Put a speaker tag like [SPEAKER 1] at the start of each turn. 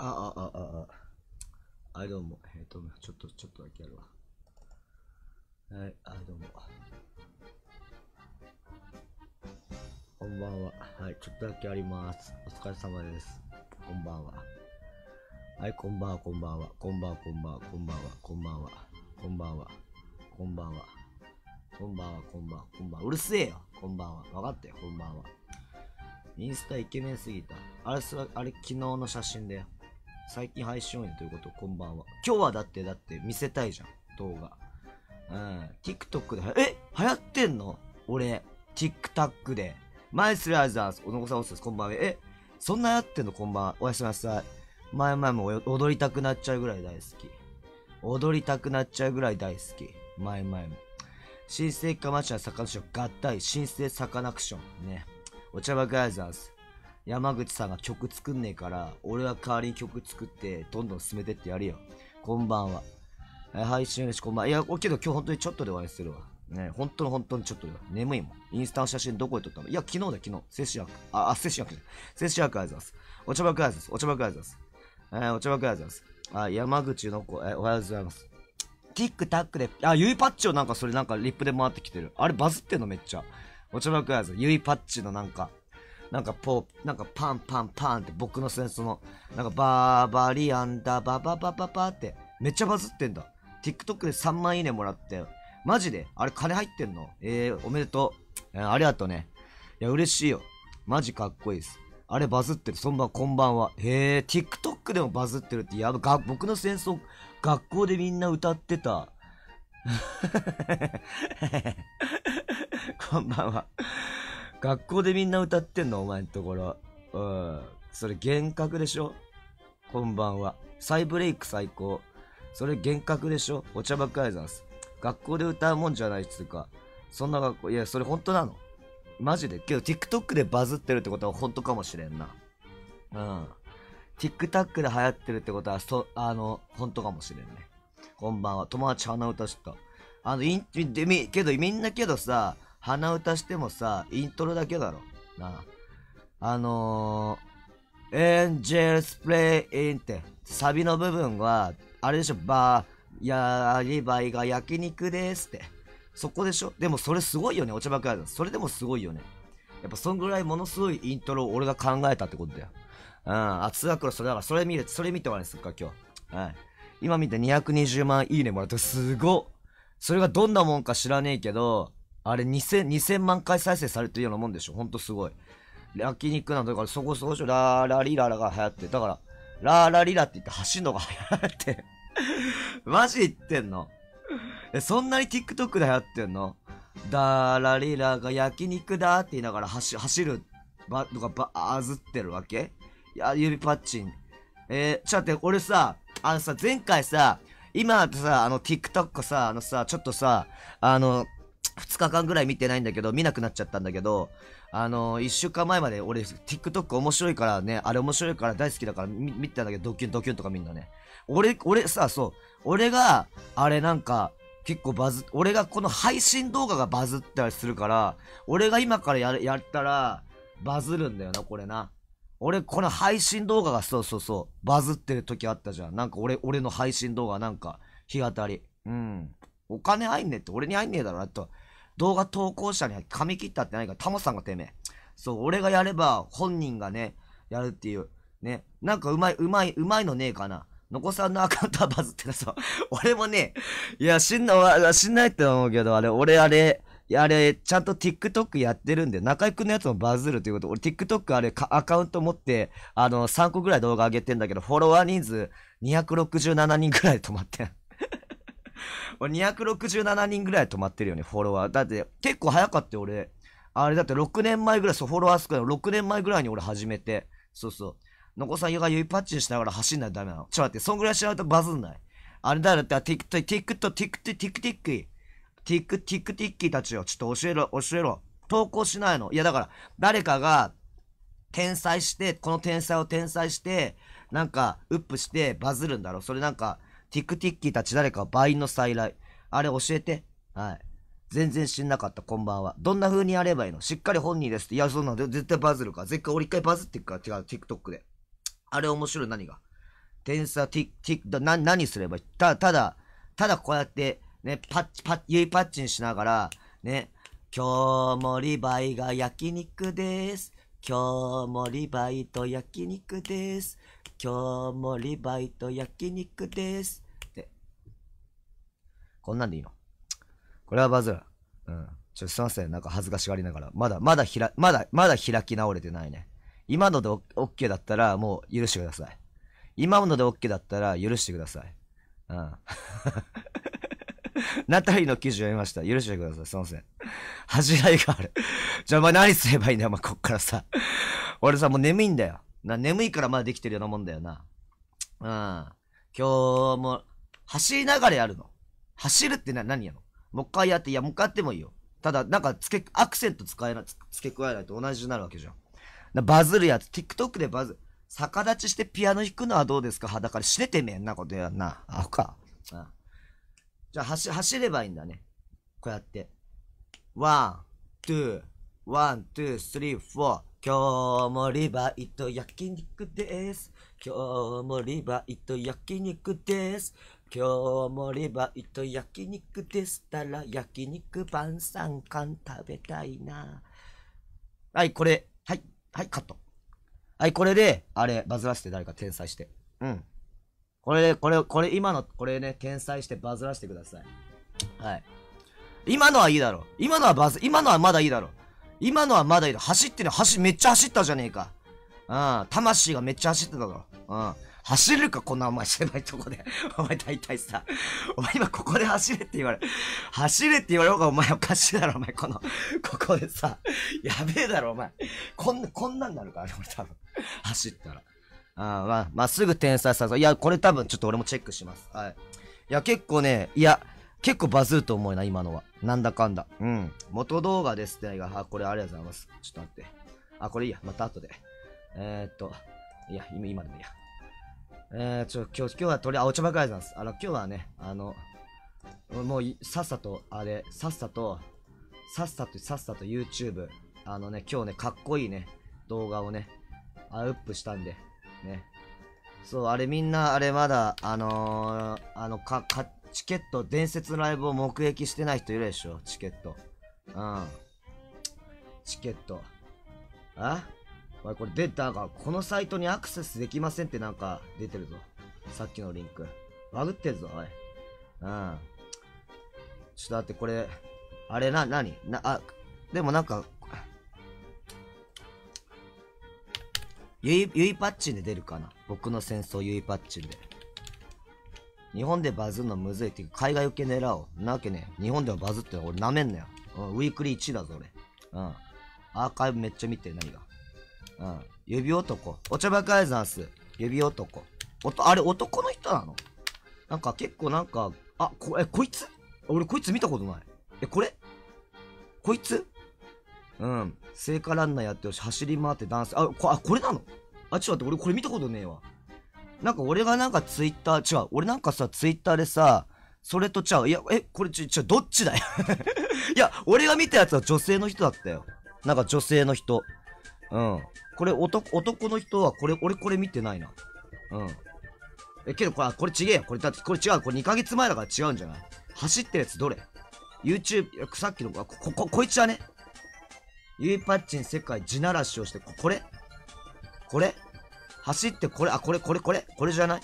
[SPEAKER 1] あ、あ、あ、あ、あ。はい、どうも。えっ、と、ちょっと、ちょっとだけやるわ。はい、あ、どうも。こんばんは。はい、ちょっとだけあります。お疲れ様です。こんばんは。はい、こんばんは、こんばんは。こんばんは、こんばんは、こんばんは、こんばんは。こんばんは。こんばんは。こんばんは、こんばんは、こんばんは。うるせえよ。こんばんは。わかったよ、こんばんは。インスタイケメンすぎた。あれ、それ、あれ、昨日の写真だよ。最近配信多いということ、こんばんは。今日はだって、だって見せたいじゃん、動画。うん。TikTok では、え？流行ってんの？俺、TikTok で。マイスラーザーズ、おのこさんおっすす、こんばんは。え？そんな流行ってんの？こんばんは。おやすみなさい。前々も踊りたくなっちゃうぐらい大好き。踊りたくなっちゃうぐらい大好き。前々も。新生か町のサカナクション合体、新生サカナクション。ね。お茶葉ガイザーズ。山口さんが曲作んねえから、俺は代わりに曲作って、どんどん進めてってやるよ。こんばんは。え配信よし、こんばんは。いや、けど今日本当にちょっとでお会いするわ。ね、本当の本当にちょっとで眠いもん。インスタの写真どこで撮ったの？いや、昨日だ、昨日。摂取薬。あ、あ、摂取薬じゃない。摂取薬ありがとうござます。お茶葉ガイザーズ。お茶葉ガイザーズ。えー、お茶葉ガイザーズ。あ、山口の子、えーおはようございます。ティックタックで、あ、ゆいパッチをなんかそれなんかリップで回ってきてる。あれバズってんのめっちゃ。お茶葉ガイザーズ。ゆいパッチのなんか、なんかポ、なんかパンパンパンって僕のセンスの、なんかバーバリアンダバババババって、めっちゃバズってんだ。TikTok で3万いいねもらって、マジで？あれ金入ってんの？えー、おめでとう。えーありがとうね。いや、嬉しいよ。マジかっこいいです。あれバズってる。そんばこんばんは。へえ、TikTok でもバズってるって、やば、が僕の戦争、学校でみんな歌ってた。こんばんは。学校でみんな歌ってんのお前んところ。うん。それ幻覚でしょこんばんは。再ブレイク最高。それ幻覚でしょお茶ばっかりざんす。学校で歌うもんじゃないっつうか。そんな学校、いや、それ本当なのマジでけど TikTok でバズってるってことは本当かもしれんな。うん。TikTok で流行ってるってことは、そ、あの、本当かもしれんね。こんばんは。友達鼻歌した。あの、イン、で、み、けど、みんなけどさ、鼻歌してもさ、イントロだけだろ。なあ。あのー、エンジェルスプレイインって、サビの部分は、あれでしょ、バー、やりばいが焼肉ですって。そこでしょ？でもそれすごいよね、お茶ばっかり。それでもすごいよね。やっぱそんぐらいものすごいイントロを俺が考えたってことだよ。うん。あ、通学路それだから、それ見る、それ見て終わりにするか、今日。はい。今見て220万いいねもらって、すごっ。それがどんなもんか知らねえけど、あれ2000、2000万回再生されてるようなもんでしょほんとすごい。焼肉なんだからそこそこしょ、ラーラリララが流行って、だから、ラーラリラって言って走るのが流行って。マジ言ってんのえ、そんなに TikTok で流行ってんの？ダーラリラが焼肉だって言いながら走走るば、とかバズってるわけ？いや、指パッチン。えー、ちょっと待って、俺さ、あのさ、前回さ、今さ、あの TikTok さ、あのさ、ちょっとさ、あの、2日間ぐらい見てないんだけど、見なくなっちゃったんだけど、あの、1週間前まで俺、TikTok 面白いからね、あれ面白いから大好きだから見てたんだけど、ドキュンドキュンとかみんなね。俺、俺さ、そう、俺が、あれなんか、結構バズ、俺がこの配信動画がバズったりするから、俺が今からややったら、バズるんだよな、これな。俺、この配信動画がそうそうそう、バズってる時あったじゃん。なんか俺、俺の配信動画なんか、日当たり。うん。お金入んねえって俺に入んねえだろ、あと。動画投稿者に髪切ったってないから、タモさんがてめえ。そう、俺がやれば、本人がね、やるっていう。ね。なんかうまい、うまい、うまいのねえかな。のこさんのアカウントはバズってたそう。俺もね、いや、知んな、わ知んないって思うけど、あれ、俺あれ、や、あれ、ちゃんと TikTok やってるんで、中居くんのやつもバズるということ。俺 TikTok あれ、アカウント持って、あの、3個ぐらい動画上げてんだけど、フォロワー人数267人ぐらいで止まってん。俺267人ぐらい止まってるよね、フォロワー。だって、結構早かったよ、俺。あれだって6年前ぐらい、そう、フォロワー少ない。6年前ぐらいに俺始めて。そうそう。のこさんが指パッチンしながら走んないとダメなの。ちょ待って、そんぐらいしないとバズんない。あれだよ、だって、ティックト、ティックト、ティックト、ティックティック、ティック、ティックティッキーたちよ。ちょっと教えろ、教えろ。投稿しないの。いや、だから、誰かが、転載して、この天才を転載して、なんか、ウップしてバズるんだろう。それなんか、ティックティッキーたち誰か倍の再来。あれ教えて。はい。全然知んなかった、こんばんは。どんな風にやればいいの？しっかり本人ですって。いや、そんなの絶対バズるから。絶対俺一回バズっていくから、違う、TikTok で。あれ面白い何が？天才、ティックティだな何すればいい？たただ、ただこうやって、ね、パッチ、パッ、ゆいパッチンしながら、ね、今日もリバイが焼肉です。今日もリバイと焼肉です。今日もリバイと焼肉です。って。こんなんでいいの？これはバズる。うん。ちょっと、すいません。なんか恥ずかしがりながら。まだ、まだひら、まだ、まだ開き直れてないね。今のでオッケーだったらもう許してください。今ので OK だったら許してください。うん。ナタリーの記事読みました。許してください。すいません。恥じらいがある。じゃあお前何すればいいんだよ、お前こっからさ。俺さ、もう眠いんだよ。な、眠いからまだできてるようなもんだよな。うん。今日も、走りながらやるの。走るってな、何やの？もう一回やって、いや、もう一回やってもいいよ。ただ、なんか、つけ、アクセント使えな、付け加えないと同じになるわけじゃん。なバズるやつ、TikTok でバズ、逆立ちしてピアノ弾くのはどうですか？裸で死ねてめえんなことやんな。あ、か。うんじゃあ、走、走ればいいんだね。こうやって。ワン、ツー、ワン、ツー、スリー、フォー。今日もリバイト焼肉です。今日もリバイト焼肉です。今日もリバイト焼肉でしたら焼肉晩餐館食べたいな。はい、これ。はい、はい、カット。はい、これで、あれ、バズらせて誰か転載して。うん。これで、これ、これ、今の、これね、転載してバズらせてください。はい。今のはいいだろう。今のはバズ、今のはまだいいだろう。今のはまだいいだろ。走ってる、走、めっちゃ走ったじゃねえか。うん。魂がめっちゃ走ってただろ。うん。走れるか、こんなお前狭いとこで。お前大体さ。お前今ここで走れって言われ。走れって言われようがお前おかしいだろ、お前。この、ここでさ。やべえだろ、お前。こんな、こんなんなるから、俺多分。走ったら。ああ、まあ、まあ、すぐ転載させいや、これ多分ちょっと俺もチェックします。はい。いや、結構ね、いや、結構バズると思うな、今のは。なんだかんだ。うん。元動画ですってが、あ、これありがとうございます。ちょっと待って。あ、これいいや。また後で。えー、っと、いや、今、今でもいいや。えー、ちょ、今日、今日はとりあえず、あ、お茶ばかりなんです。あの、今日はね、あの、もうい、さっさと、あれ、さっさと、さっさと、さっさと YouTube、あのね、今日ね、かっこいいね、動画をね、アップしたんで、ね。そう、あれみんな、あれまだ、あのー、あの、か、か、チケット、伝説のライブを目撃してない人いるでしょ？チケット。うん。チケット。あ？おい、これ出たか、このサイトにアクセスできませんってなんか出てるぞ。さっきのリンク。バグってるぞ、おい。うん。ちょっと待って、これ、あれな、なにな、あ、でもなんか、ゆい、ゆいパッチンで出るかな？僕の戦争ゆいパッチンで。日本でバズるのむずいっていう海外受け狙おう。なわけね。日本ではバズって俺舐めんなよ。うん、ウィークリー1だぞ俺。うん。アーカイブめっちゃ見てる、何が。うん。指男。お茶バカアイザンス。指男。おと、あれ男の人なの？なんか結構なんか、あ、こ、え、こいつ？俺こいつ見たことない。え、これ？こいつ？うん。聖火ランナーやってるし、走り回ってダンス。あ、こあこれなの？あ、ちょっと待って、俺これ見たことねえわ。なんか俺がなんかツイッター、違う、俺なんかさ、ツイッターでさ、それとちゃう。いや、え、これちょ、ちょ、どっちだよ。いや、俺が見たやつは女性の人だったよ。なんか女性の人。うん。これ男、男の人は、これ、俺これ見てないな。うん。え、けどこれ、これ違えよ。これだって、これ違う。これ2ヶ月前だから違うんじゃない？走ってるやつどれ ?YouTube、さっきの、あこ、こ、こ、こいつはね。ゆいパッチン世界地ならしをして、ここれ？これ？走ってこれ、あ、これ、これ、これこれじゃない？